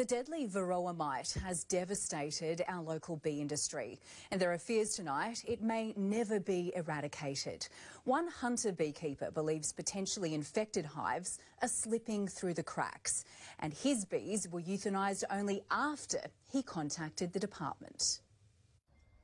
The deadly varroa mite has devastated our local bee industry, and there are fears tonight it may never be eradicated. One hunter beekeeper believes potentially infected hives are slipping through the cracks, and his bees were euthanised only after he contacted the department.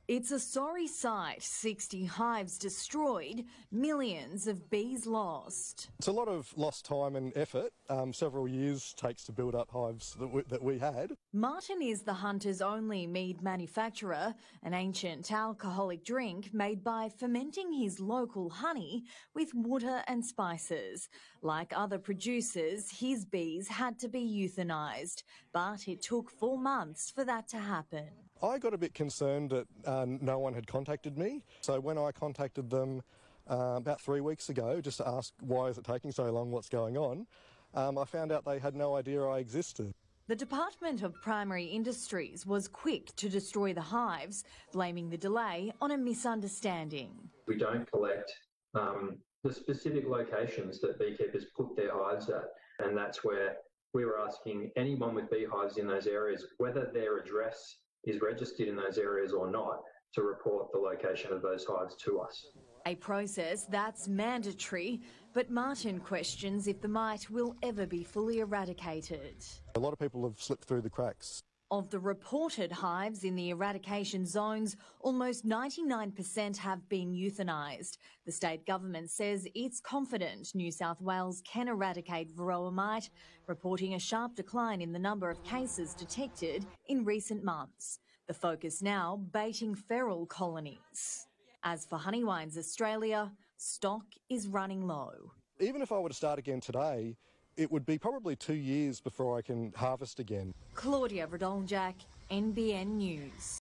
It's a sorry sight 60 hives destroyed, millions of bees lost. It's a lot of lost time and effort. Um, several years takes to build up hives that we, that we had. Martin is the hunter's only mead manufacturer, an ancient alcoholic drink made by fermenting his local honey with water and spices. Like other producers, his bees had to be euthanised, but it took four months for that to happen. I got a bit concerned that uh, no one had contacted me. So when I contacted them uh, about three weeks ago, just to ask why is it taking so long, what's going on, um, I found out they had no idea I existed. The Department of Primary Industries was quick to destroy the hives, blaming the delay on a misunderstanding. We don't collect um, the specific locations that beekeepers put their hives at, and that's where we were asking anyone with beehives in those areas whether their address is registered in those areas or not to report the location of those hives to us. A process that's mandatory, but Martin questions if the mite will ever be fully eradicated. A lot of people have slipped through the cracks. Of the reported hives in the eradication zones, almost 99% have been euthanised. The state government says it's confident New South Wales can eradicate varroa mite, reporting a sharp decline in the number of cases detected in recent months. The focus now baiting feral colonies. As for Honey Wines Australia, stock is running low. Even if I were to start again today, it would be probably two years before I can harvest again. Claudia Verdonjak, NBN News.